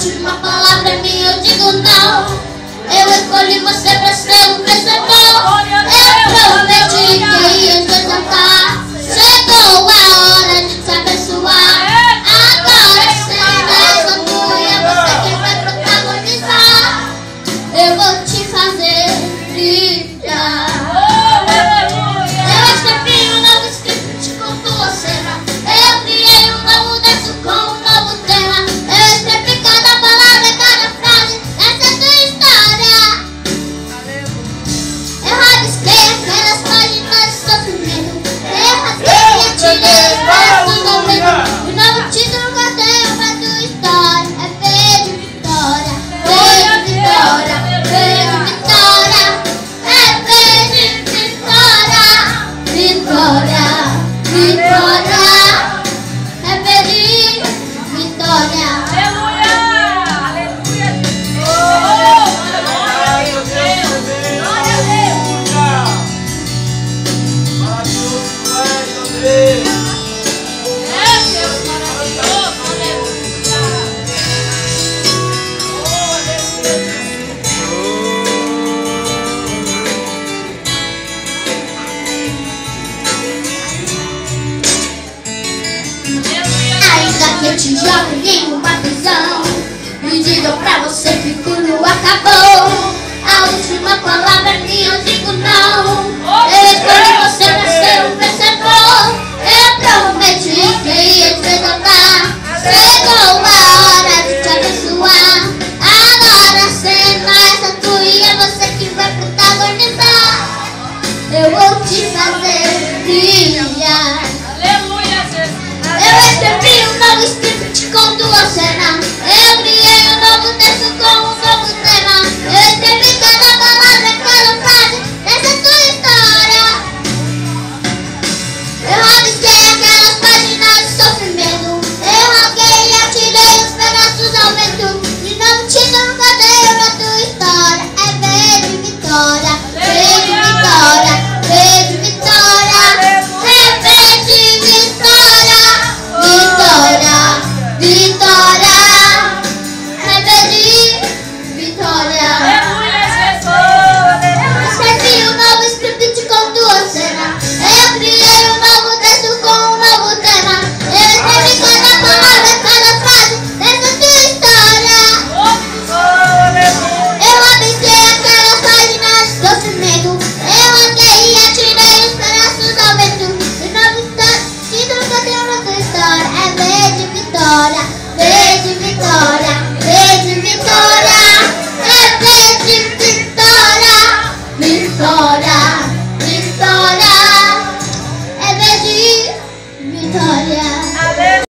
última palavra é minha, eu digo não. Eu escolhi você pra ser um vencedor. falo de uma visão. E digo pra você que tudo acabou. A última palavra é minha, eu digo não. É Ele escolhi você pra ser um vencedor Eu prometi que ia te perdonar Chegou a hora de te abençoar. Agora sem mais a tua e é você que vai protagonizar. Eu vou te fazer brilhar. ahora.